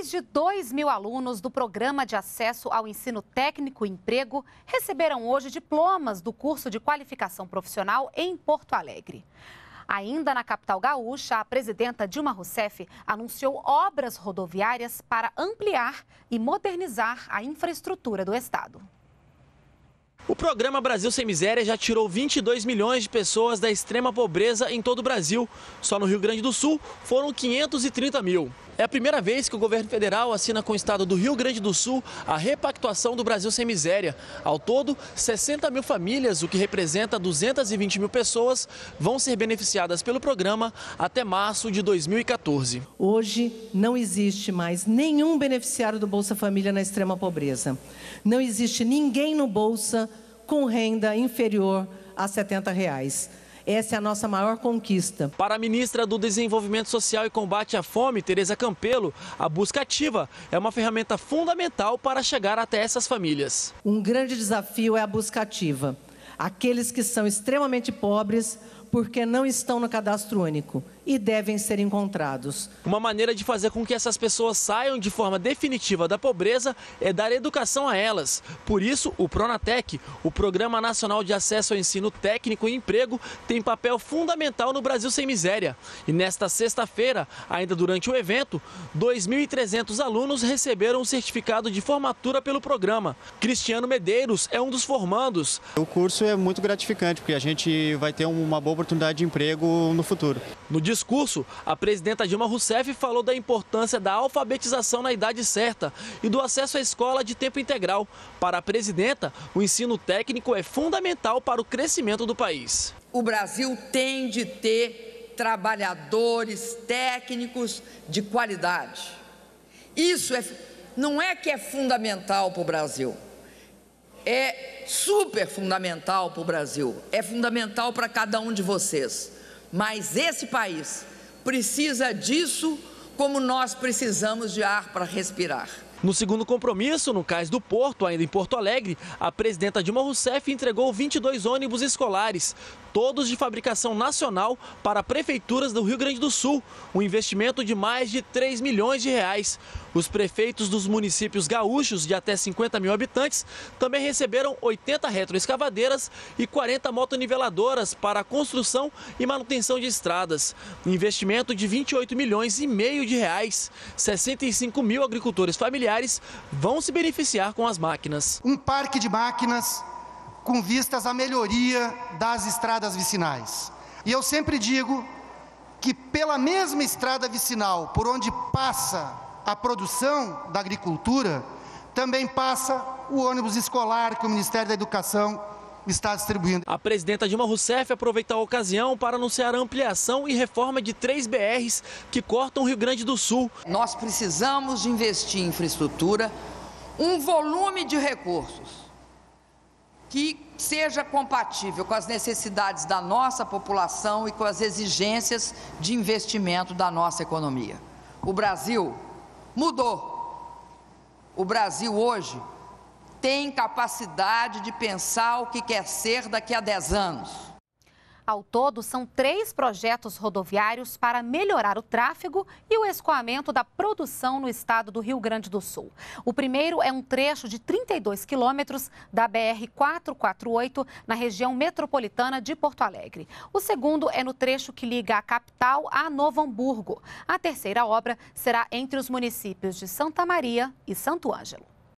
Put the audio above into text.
Mais de 2 mil alunos do Programa de Acesso ao Ensino Técnico e Emprego receberam hoje diplomas do curso de qualificação profissional em Porto Alegre. Ainda na capital gaúcha, a presidenta Dilma Rousseff anunciou obras rodoviárias para ampliar e modernizar a infraestrutura do estado. O programa Brasil Sem Miséria já tirou 22 milhões de pessoas da extrema pobreza em todo o Brasil. Só no Rio Grande do Sul foram 530 mil. É a primeira vez que o governo federal assina com o estado do Rio Grande do Sul a repactuação do Brasil Sem Miséria. Ao todo, 60 mil famílias, o que representa 220 mil pessoas, vão ser beneficiadas pelo programa até março de 2014. Hoje não existe mais nenhum beneficiário do Bolsa Família na extrema pobreza. Não existe ninguém no Bolsa com renda inferior a 70 reais. Essa é a nossa maior conquista. Para a ministra do Desenvolvimento Social e Combate à Fome, Tereza Campelo, a busca ativa é uma ferramenta fundamental para chegar até essas famílias. Um grande desafio é a busca ativa. Aqueles que são extremamente pobres porque não estão no cadastro único e devem ser encontrados. Uma maneira de fazer com que essas pessoas saiam de forma definitiva da pobreza é dar educação a elas. Por isso, o Pronatec, o Programa Nacional de Acesso ao Ensino Técnico e Emprego, tem papel fundamental no Brasil Sem Miséria. E nesta sexta-feira, ainda durante o evento, 2.300 alunos receberam o certificado de formatura pelo programa. Cristiano Medeiros é um dos formandos. O curso é muito gratificante, porque a gente vai ter uma boa oportunidade de emprego no futuro. No discurso, a presidenta Dilma Rousseff falou da importância da alfabetização na idade certa e do acesso à escola de tempo integral. Para a presidenta, o ensino técnico é fundamental para o crescimento do país. O Brasil tem de ter trabalhadores técnicos de qualidade. Isso é, não é que é fundamental para o Brasil é super fundamental para o Brasil, é fundamental para cada um de vocês. Mas esse país precisa disso como nós precisamos de ar para respirar. No segundo compromisso, no Cais do Porto, ainda em Porto Alegre, a presidenta Dilma Rousseff entregou 22 ônibus escolares, todos de fabricação nacional, para prefeituras do Rio Grande do Sul, um investimento de mais de 3 milhões de reais. Os prefeitos dos municípios gaúchos de até 50 mil habitantes também receberam 80 retroescavadeiras e 40 motoniveladoras para a construção e manutenção de estradas. Investimento de 28 milhões e meio de reais. 65 mil agricultores familiares vão se beneficiar com as máquinas. Um parque de máquinas com vistas à melhoria das estradas vicinais. E eu sempre digo que pela mesma estrada vicinal por onde passa a produção da agricultura, também passa o ônibus escolar que o Ministério da Educação está distribuindo. A presidenta Dilma Rousseff aproveitou a ocasião para anunciar a ampliação e reforma de três BRs que cortam o Rio Grande do Sul. Nós precisamos de investir em infraestrutura, um volume de recursos que seja compatível com as necessidades da nossa população e com as exigências de investimento da nossa economia. O Brasil mudou. O Brasil hoje tem capacidade de pensar o que quer ser daqui a 10 anos. Ao todo, são três projetos rodoviários para melhorar o tráfego e o escoamento da produção no estado do Rio Grande do Sul. O primeiro é um trecho de 32 quilômetros da BR-448, na região metropolitana de Porto Alegre. O segundo é no trecho que liga a capital a Novo Hamburgo. A terceira obra será entre os municípios de Santa Maria e Santo Ângelo.